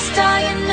just dying